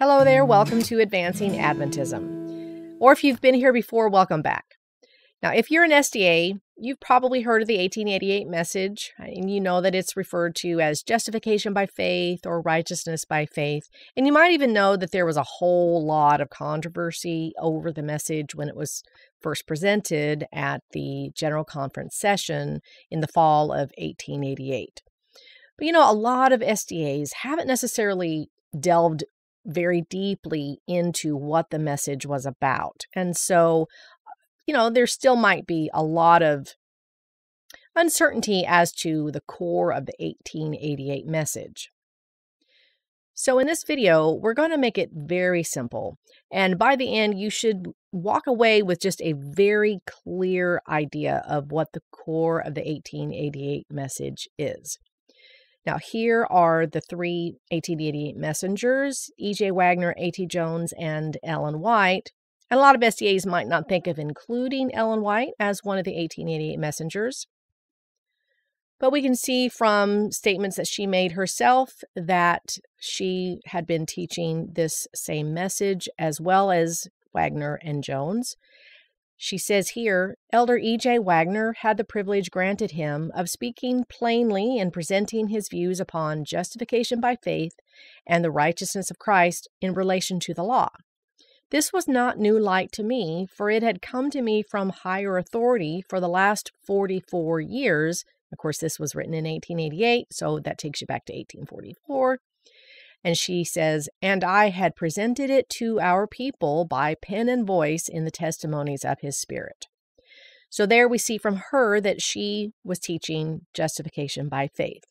Hello there, welcome to Advancing Adventism. Or if you've been here before, welcome back. Now, if you're an SDA, you've probably heard of the 1888 message, and you know that it's referred to as justification by faith or righteousness by faith. And you might even know that there was a whole lot of controversy over the message when it was first presented at the General Conference session in the fall of 1888. But you know, a lot of SDAs haven't necessarily delved very deeply into what the message was about. And so, you know, there still might be a lot of uncertainty as to the core of the 1888 message. So in this video, we're going to make it very simple. And by the end, you should walk away with just a very clear idea of what the core of the 1888 message is. Now, here are the three 1888 messengers E.J. Waggoner, A.T. Jones, and Ellen White. And a lot of SDAs might not think of including Ellen White as one of the 1888 messengers. But we can see from statements that she made herself that she had been teaching this same message as well as Waggoner and Jones. She says here Elder E.J. Waggoner had the privilege granted him of speaking plainly and presenting his views upon justification by faith and the righteousness of Christ in relation to the law. This was not new light to me, for it had come to me from higher authority for the last 44 years. Of course, this was written in 1888, so that takes you back to 1844. And she says, And I had presented it to our people by pen and voice in the testimonies of his spirit. So there we see from her that she was teaching justification by faith.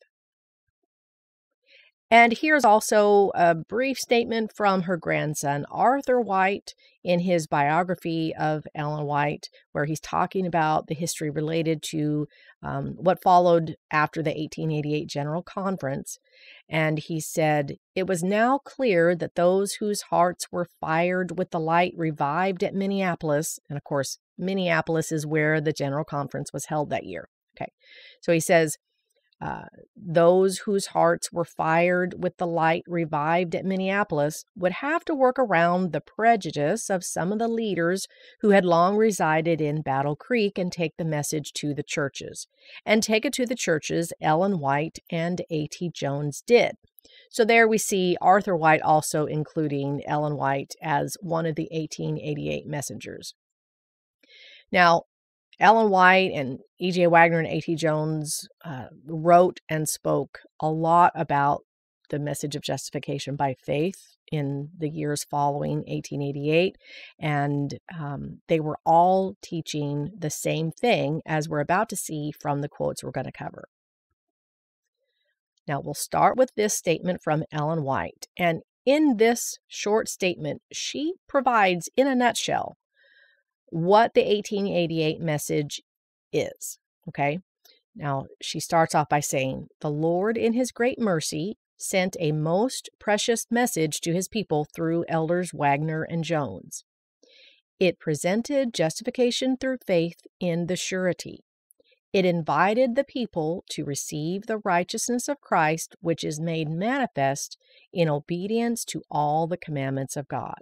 And here's also a brief statement from her grandson, Arthur White, in his biography of Ellen White, where he's talking about the history related to um, what followed after the 1888 General Conference. And he said, It was now clear that those whose hearts were fired with the light revived at Minneapolis. And of course, Minneapolis is where the General Conference was held that year. Okay. So he says, uh, those whose hearts were fired with the light revived at Minneapolis would have to work around the prejudice of some of the leaders who had long resided in Battle Creek and take the message to the churches. And take it to the churches, Ellen White and A.T. Jones did. So there we see Arthur White also including Ellen White as one of the 1888 messengers. Now, Ellen White and E.J. Waggoner and A.T. Jones uh, wrote and spoke a lot about the message of justification by faith in the years following 1888. And um, they were all teaching the same thing as we're about to see from the quotes we're going to cover. Now, we'll start with this statement from Ellen White. And in this short statement, she provides, in a nutshell, what the 1888 message is. Okay. Now, she starts off by saying, The Lord, in his great mercy, sent a most precious message to his people through elders Waggoner and Jones. It presented justification through faith in the surety. It invited the people to receive the righteousness of Christ, which is made manifest in obedience to all the commandments of God.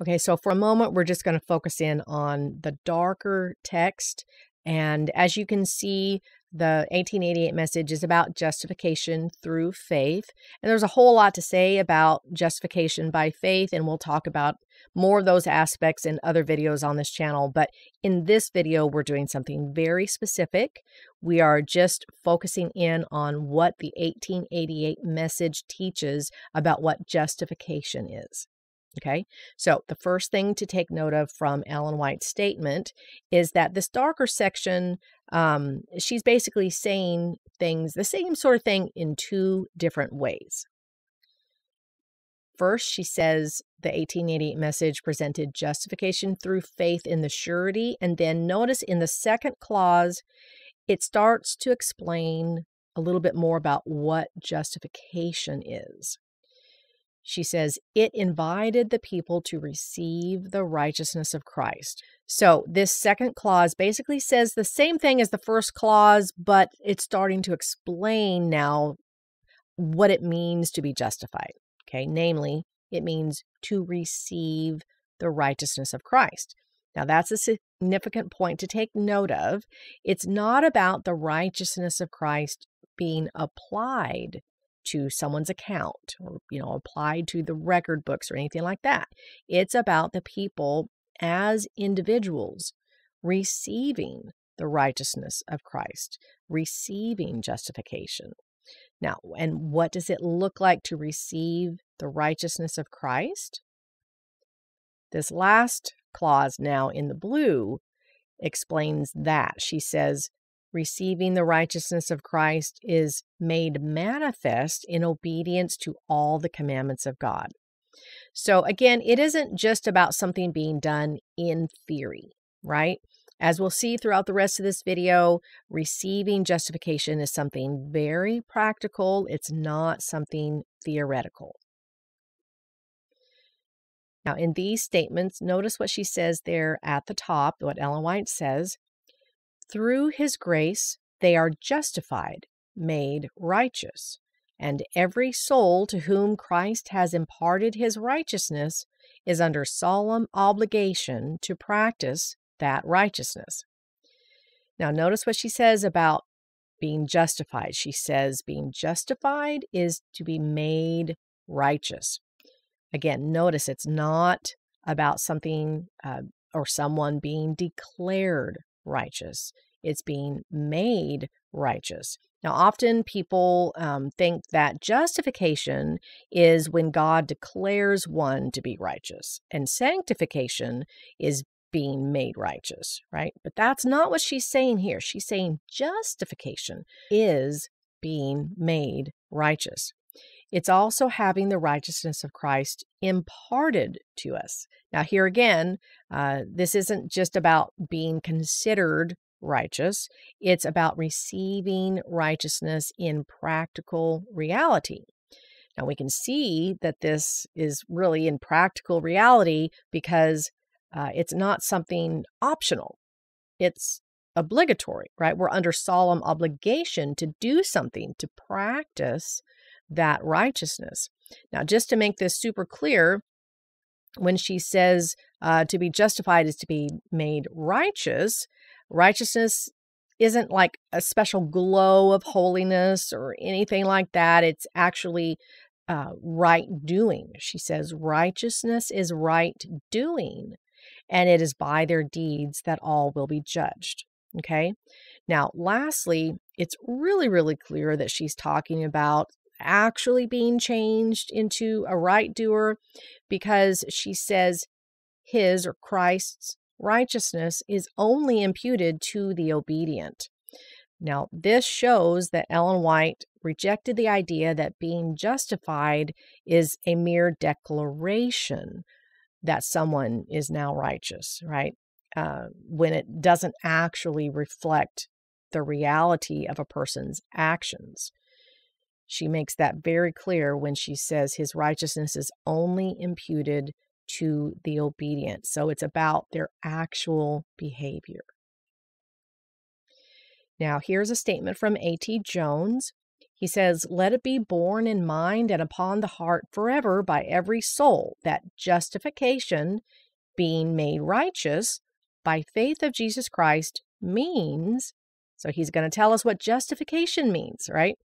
Okay, so for a moment, we're just going to focus in on the darker text. And as you can see, the 1888 message is about justification through faith. And there's a whole lot to say about justification by faith, and we'll talk about more of those aspects in other videos on this channel. But in this video, we're doing something very specific. We are just focusing in on what the 1888 message teaches about what justification is. Okay, so the first thing to take note of from Ellen White's statement is that this darker section, um, she's basically saying things, the same sort of thing in two different ways. First, she says the 1888 message presented justification through faith in the surety. And then notice in the second clause, it starts to explain a little bit more about what justification is. She says, it invited the people to receive the righteousness of Christ. So, this second clause basically says the same thing as the first clause, but it's starting to explain now what it means to be justified. Okay, namely, it means to receive the righteousness of Christ. Now, that's a significant point to take note of. It's not about the righteousness of Christ being applied to someone's account or, you know, applied to the record books or anything like that. It's about the people as individuals receiving the righteousness of Christ, receiving justification. Now, and what does it look like to receive the righteousness of Christ? This last clause now in the blue explains that. She says, receiving the righteousness of Christ is made manifest in obedience to all the commandments of God. So, again, it isn't just about something being done in theory, right? As we'll see throughout the rest of this video, receiving justification is something very practical. It's not something theoretical. Now, in these statements, notice what she says there at the top, what Ellen White says. Through his grace, they are justified, made righteous. And every soul to whom Christ has imparted his righteousness is under solemn obligation to practice that righteousness. Now, notice what she says about being justified. She says being justified is to be made righteous. Again, notice it's not about something uh, or someone being declared righteous, it's being made righteous. Now, often people um, think that justification is when God declares one to be righteous, and sanctification is being made righteous, right? But that's not what she's saying here. She's saying justification is being made righteous. It's also having the righteousness of Christ imparted to us. Now, here again, uh, this isn't just about being considered righteous, it's about receiving righteousness in practical reality. Now, we can see that this is really in practical reality because uh, it's not something optional, it's obligatory, right? We're under solemn obligation to do something, to practice that righteousness. Now, just to make this super clear, when she says uh, to be justified is to be made righteous, righteousness isn't like a special glow of holiness or anything like that. It's actually uh, right doing. She says righteousness is right doing and it is by their deeds that all will be judged. Okay. Now, lastly, it's really, really clear that she's talking about actually being changed into a right doer because she says his or Christ's righteousness is only imputed to the obedient. Now, this shows that Ellen White rejected the idea that being justified is a mere declaration that someone is now righteous, right? Uh, when it doesn't actually reflect the reality of a person's actions. She makes that very clear when she says his righteousness is only imputed to the obedient. So it's about their actual behavior. Now, here's a statement from A.T. Jones. He says, Let it be borne in mind and upon the heart forever by every soul that justification, being made righteous by faith of Jesus Christ, means. So he's going to tell us what justification means, right?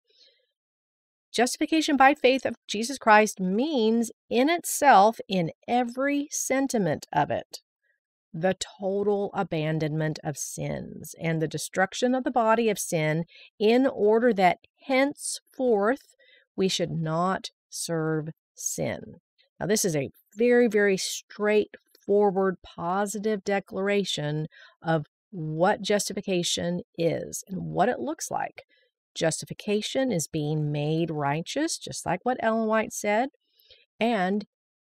Justification by faith of Jesus Christ means in itself, in every sentiment of it, the total abandonment of sins and the destruction of the body of sin in order that henceforth we should not serve sin. Now, this is a very, very straightforward, positive declaration of what justification is and what it looks like. Justification is being made righteous, just like what Ellen White said. And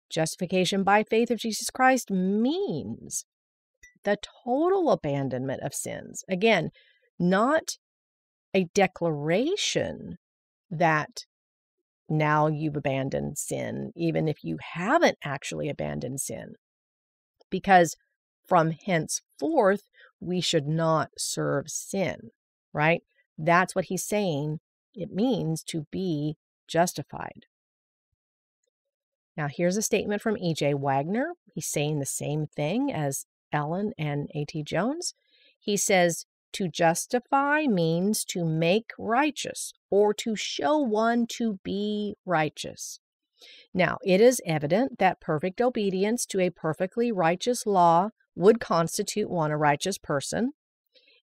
justification by faith of Jesus Christ means the total abandonment of sins. Again, not a declaration that now you've abandoned sin, even if you haven't actually abandoned sin. Because from henceforth, we should not serve sin, right? That's what he's saying it means to be justified. Now, here's a statement from E.J. Waggoner. He's saying the same thing as Ellen and A.T. Jones. He says, to justify means to make righteous or to show one to be righteous. Now, it is evident that perfect obedience to a perfectly righteous law would constitute one a righteous person.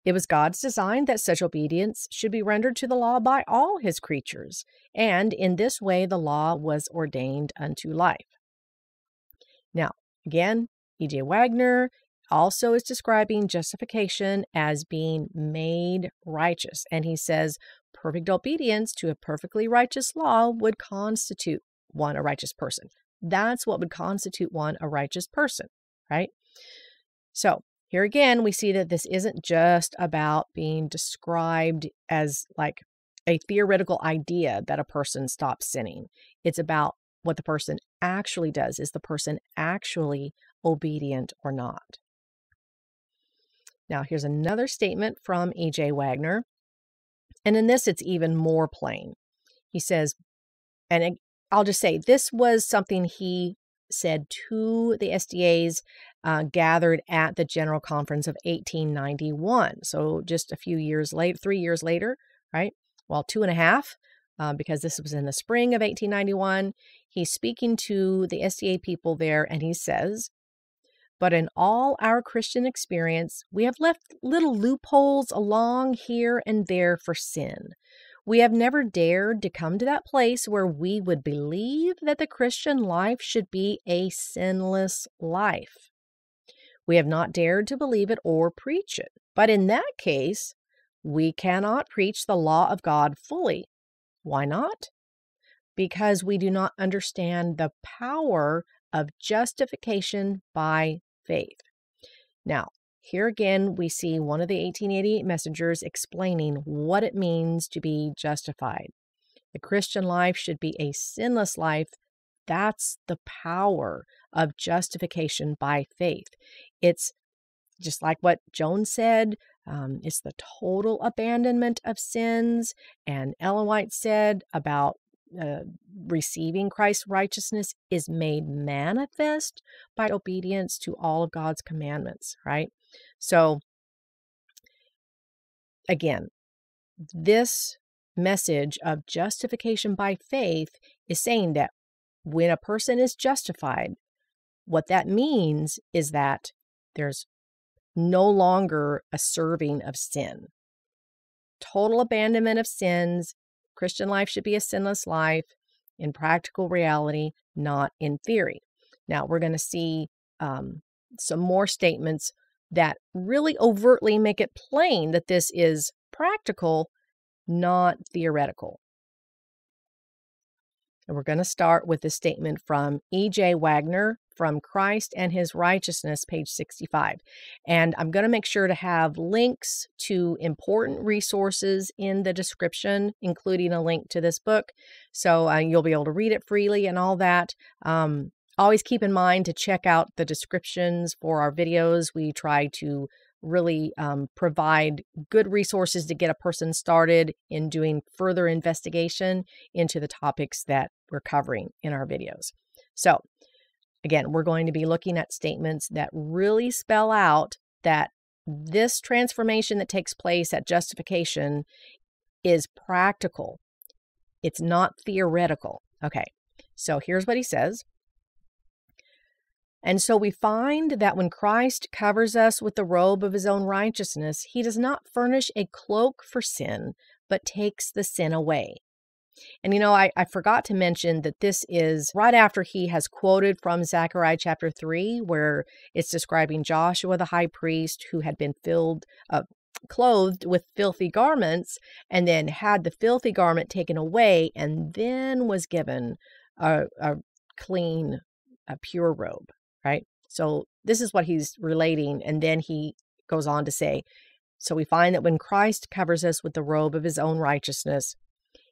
It was God's design that such obedience should be rendered to the law by all his creatures, and in this way the law was ordained unto life. Now, again, E.J. Waggoner also is describing justification as being made righteous, and he says perfect obedience to a perfectly righteous law would constitute one a righteous person. That's what would constitute one a righteous person, right? So, here again, we see that this isn't just about being described as like a theoretical idea that a person stops sinning. It's about what the person actually does. Is the person actually obedient or not? Now, here's another statement from E.J. Waggoner. And in this, it's even more plain. He says, and I'll just say this was something he said to the SDAs uh, gathered at the General Conference of 1891. So just a few years late, three years later, right? Well, two and a half, uh, because this was in the spring of 1891. He's speaking to the SDA people there, and he says, but in all our Christian experience, we have left little loopholes along here and there for sin. We have never dared to come to that place where we would believe that the Christian life should be a sinless life. We have not dared to believe it or preach it. But in that case, we cannot preach the law of God fully. Why not? Because we do not understand the power of justification by faith. Now, here again, we see one of the 1888 messengers explaining what it means to be justified. The Christian life should be a sinless life. That's the power of justification by faith. It's just like what Jones said, um, it's the total abandonment of sins. And Ellen White said about uh, receiving Christ's righteousness is made manifest by obedience to all of God's commandments, right? So, again, this message of justification by faith is saying that when a person is justified, what that means is that there's no longer a serving of sin. Total abandonment of sins. Christian life should be a sinless life in practical reality, not in theory. Now, we're going to see um, some more statements that really overtly make it plain that this is practical, not theoretical. And we're going to start with a statement from E.J. Waggoner from Christ and His Righteousness, page 65. And I'm going to make sure to have links to important resources in the description, including a link to this book. So uh, you'll be able to read it freely and all that. Um, Always keep in mind to check out the descriptions for our videos. We try to really um, provide good resources to get a person started in doing further investigation into the topics that we're covering in our videos. So, again, we're going to be looking at statements that really spell out that this transformation that takes place at justification is practical, it's not theoretical. Okay, so here's what he says and so we find that when Christ covers us with the robe of his own righteousness, he does not furnish a cloak for sin, but takes the sin away. And you know, I, I forgot to mention that this is right after he has quoted from Zechariah chapter 3, where it's describing Joshua the high priest who had been filled, uh, clothed with filthy garments, and then had the filthy garment taken away, and then was given a, a clean, a pure robe right? So this is what he's relating. And then he goes on to say, So we find that when Christ covers us with the robe of his own righteousness,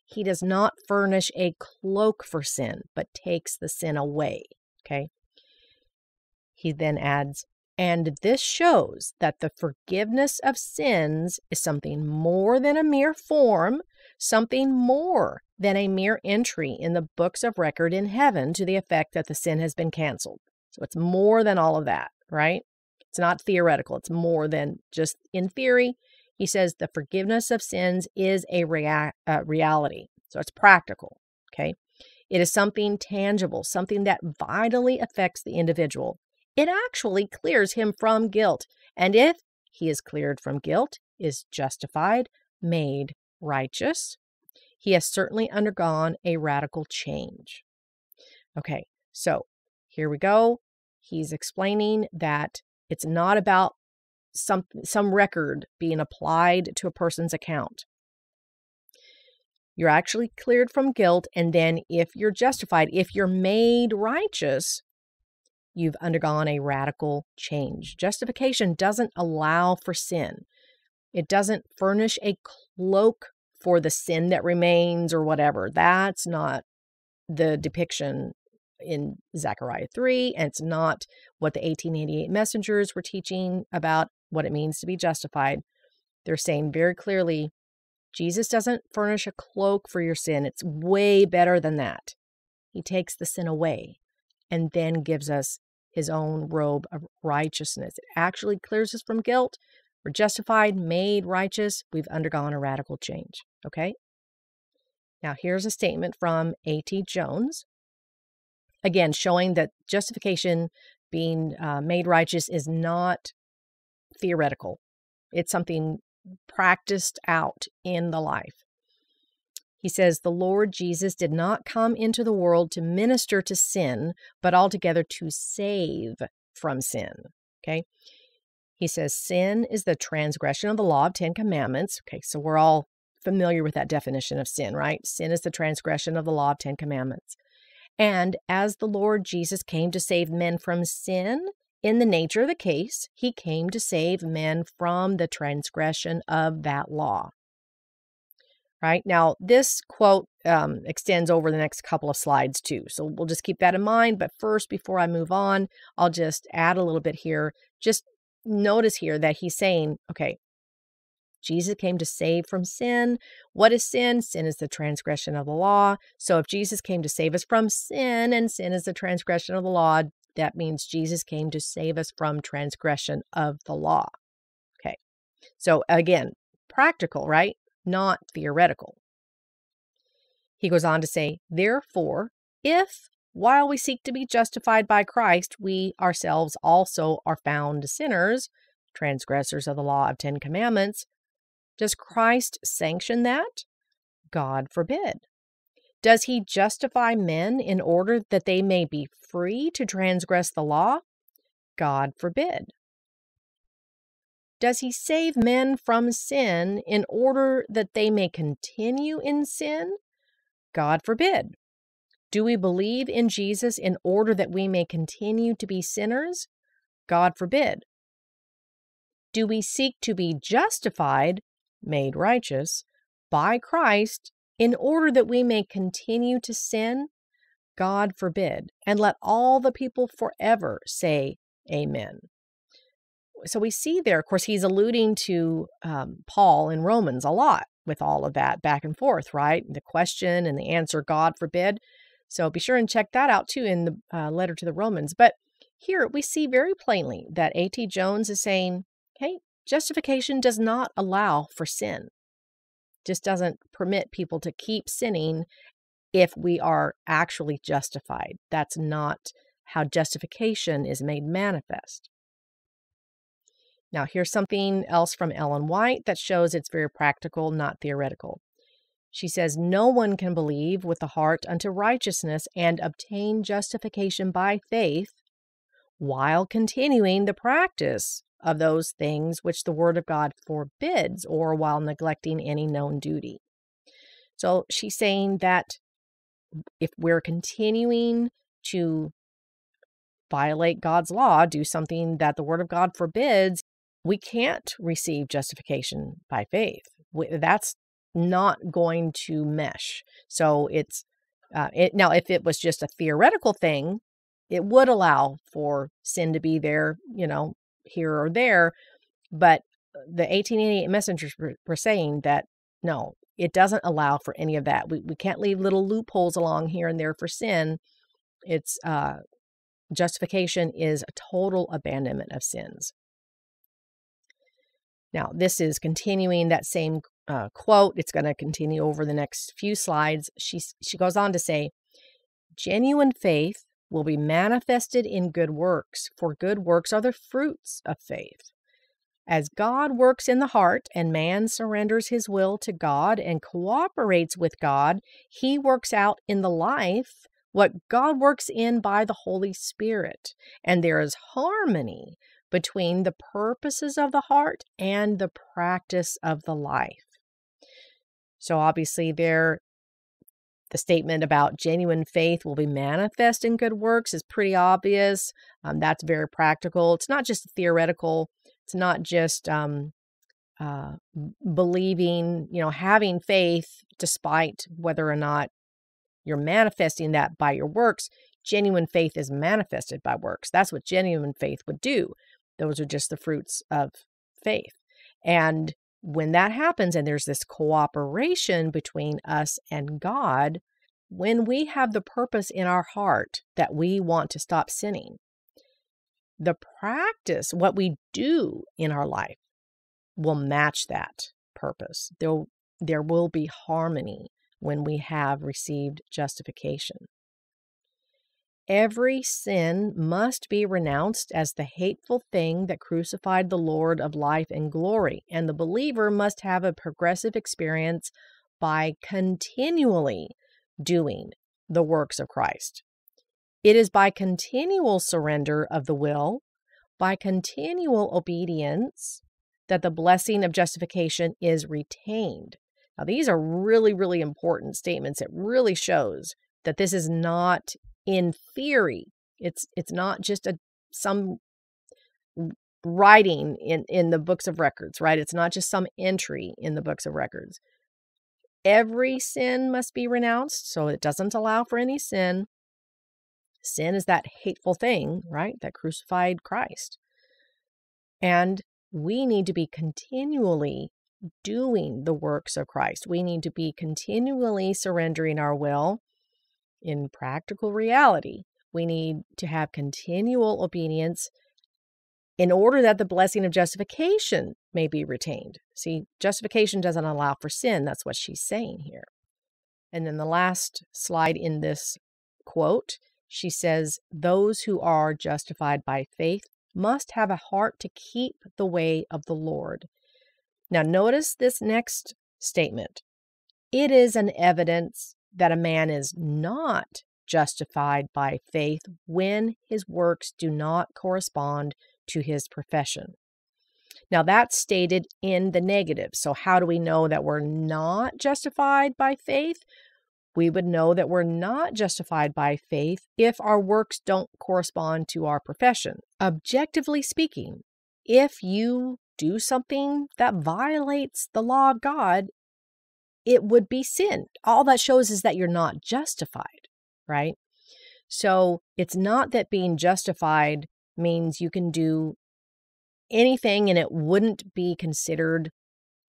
he does not furnish a cloak for sin, but takes the sin away. Okay. He then adds, and this shows that the forgiveness of sins is something more than a mere form, something more than a mere entry in the books of record in heaven to the effect that the sin has been canceled. So it's more than all of that, right? It's not theoretical, it's more than just in theory. He says the forgiveness of sins is a rea- uh, reality. So it's practical, okay? It is something tangible, something that vitally affects the individual. It actually clears him from guilt. And if he is cleared from guilt, is justified, made righteous, he has certainly undergone a radical change. Okay, so here we go. He's explaining that it's not about some some record being applied to a person's account. You're actually cleared from guilt and then if you're justified, if you're made righteous, you've undergone a radical change. Justification doesn't allow for sin. It doesn't furnish a cloak for the sin that remains or whatever. That's not the depiction in Zechariah 3, and it's not what the 1888 messengers were teaching about what it means to be justified. They're saying very clearly Jesus doesn't furnish a cloak for your sin. It's way better than that. He takes the sin away and then gives us his own robe of righteousness. It actually clears us from guilt. We're justified, made righteous. We've undergone a radical change. Okay? Now, here's a statement from A.T. Jones. Again, showing that justification, being uh, made righteous, is not theoretical. It's something practiced out in the life. He says, The Lord Jesus did not come into the world to minister to sin, but altogether to save from sin. Okay. He says, Sin is the transgression of the law of Ten Commandments. Okay. So we're all familiar with that definition of sin, right? Sin is the transgression of the law of Ten Commandments. And as the Lord Jesus came to save men from sin, in the nature of the case, he came to save men from the transgression of that law. Right now, this quote um, extends over the next couple of slides too. So we'll just keep that in mind. But first, before I move on, I'll just add a little bit here. Just notice here that he's saying, okay, Jesus came to save from sin. What is sin? Sin is the transgression of the law. So if Jesus came to save us from sin and sin is the transgression of the law, that means Jesus came to save us from transgression of the law. Okay. So again, practical, right? Not theoretical. He goes on to say, therefore, if while we seek to be justified by Christ, we ourselves also are found sinners, transgressors of the law of Ten Commandments, does Christ sanction that? God forbid. Does he justify men in order that they may be free to transgress the law? God forbid. Does he save men from sin in order that they may continue in sin? God forbid. Do we believe in Jesus in order that we may continue to be sinners? God forbid. Do we seek to be justified, made righteous, by Christ in order that we may continue to sin? God forbid. And let all the people forever say, Amen. So we see there, of course, he's alluding to um, Paul in Romans a lot with all of that back and forth, right? The question and the answer, God forbid. So be sure and check that out too in the uh, letter to the Romans. But here we see very plainly that A.T. Jones is saying, hey, justification does not allow for sin just doesn't permit people to keep sinning if we are actually justified. That's not how justification is made manifest. Now, here's something else from Ellen White that shows it's very practical, not theoretical. She says, No one can believe with the heart unto righteousness and obtain justification by faith while continuing the practice of those things which the Word of God forbids or while neglecting any known duty. So she's saying that if we're continuing to violate God's law, do something that the Word of God forbids, we can't receive justification by faith. That's not going to mesh. So it's uh, it, now if it was just a theoretical thing, it would allow for sin to be there, you know, here or there. But the 1888 messengers were, were saying that no, it doesn't allow for any of that. We, we can't leave little loopholes along here and there for sin. It's uh, justification is a total abandonment of sins. Now, this is continuing that same uh, quote. It's going to continue over the next few slides. She, she goes on to say, Genuine faith will be manifested in good works, for good works are the fruits of faith. As God works in the heart and man surrenders his will to God and cooperates with God, he works out in the life what God works in by the Holy Spirit. And there is harmony between the purposes of the heart and the practice of the life. So obviously there the statement about genuine faith will be manifest in good works is pretty obvious. Um, that's very practical. It's not just theoretical. It's not just um, uh, believing, you know, having faith despite whether or not you're manifesting that by your works. Genuine faith is manifested by works. That's what genuine faith would do. Those are just the fruits of faith. And when that happens and there's this cooperation between us and God, when we have the purpose in our heart that we want to stop sinning, the practice, what we do in our life, will match that purpose. There, there will be harmony when we have received justification. Every sin must be renounced as the hateful thing that crucified the Lord of life and glory, and the believer must have a progressive experience by continually doing the works of Christ. It is by continual surrender of the will, by continual obedience, that the blessing of justification is retained. Now, these are really, really important statements. It really shows that this is not in theory. It's it's not just a some writing in in the books of records, right? It's not just some entry in the books of records. Every sin must be renounced, so it doesn't allow for any sin. Sin is that hateful thing, right? That crucified Christ. And we need to be continually doing the works of Christ. We need to be continually surrendering our will in practical reality, we need to have continual obedience in order that the blessing of justification may be retained. See, justification doesn't allow for sin. That's what she's saying here. And then the last slide in this quote, she says, Those who are justified by faith must have a heart to keep the way of the Lord. Now, notice this next statement. It is an evidence that a man is not justified by faith when his works do not correspond to his profession. Now, that's stated in the negative. So, how do we know that we're not justified by faith? We would know that we're not justified by faith if our works don't correspond to our profession. Objectively speaking, if you do something that violates the law of God, it would be sin. All that shows is that you're not justified, right? So it's not that being justified means you can do anything and it wouldn't be considered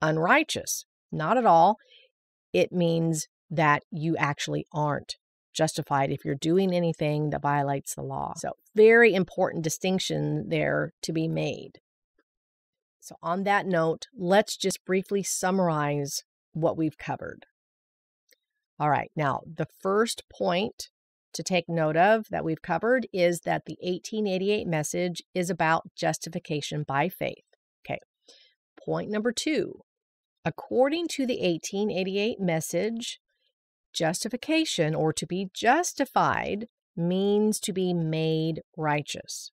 unrighteous. Not at all. It means that you actually aren't justified if you're doing anything that violates the law. So, very important distinction there to be made. So, on that note, let's just briefly summarize what we've covered. All right, now the first point to take note of that we've covered is that the 1888 message is about justification by faith. Okay, point number two according to the 1888 message, justification or to be justified means to be made righteous.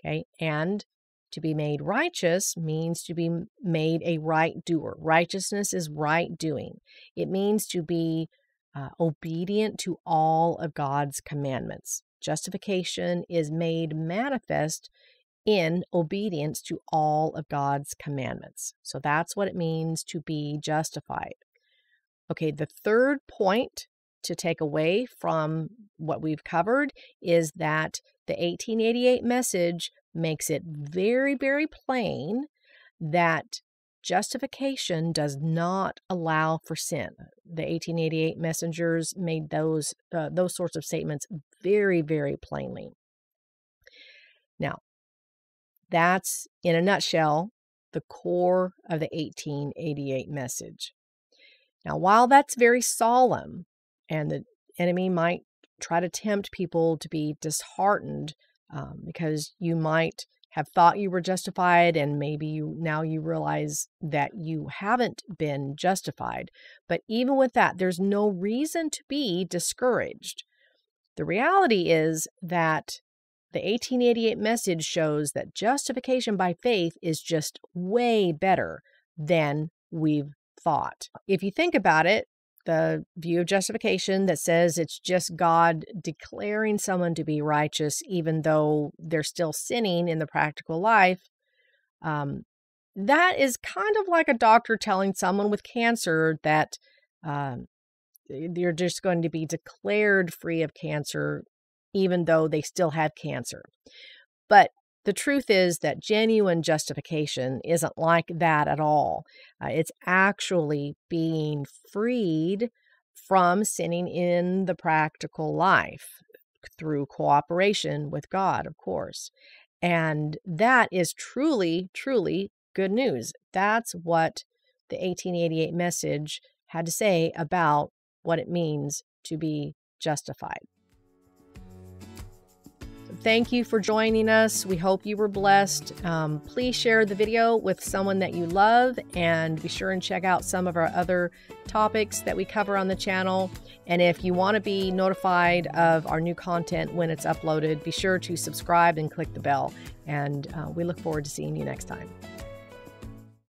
Okay, and to be made righteous means to be made a right doer. Righteousness is right doing, it means to be uh, obedient to all of God's commandments. Justification is made manifest in obedience to all of God's commandments. So that's what it means to be justified. Okay, the third point to take away from what we've covered is that the 1888 message makes it very, very plain that justification does not allow for sin. The 1888 messengers made those uh, those sorts of statements very very plainly. Now, that's in a nutshell the core of the 1888 message. Now, while that's very solemn and the enemy might try to tempt people to be disheartened um, because you might have thought you were justified and maybe you now you realize that you haven't been justified but even with that there's no reason to be discouraged the reality is that the 1888 message shows that justification by faith is just way better than we've thought. If you think about it, the view of justification that says it's just God declaring someone to be righteous, even though they're still sinning in the practical life, um, that is kind of like a doctor telling someone with cancer that um, they're just going to be declared free of cancer, even though they still have cancer. But the truth is that genuine justification isn't like that at all. Uh, it's actually being freed from sinning in the practical life through cooperation with God, of course. And that is truly, truly good news. That's what the 1888 message had to say about what it means to be justified. Thank you for joining us. We hope you were blessed. Um, please share the video with someone that you love and be sure and check out some of our other topics that we cover on the channel. And if you want to be notified of our new content when it's uploaded, be sure to subscribe and click the bell. And uh, we look forward to seeing you next time.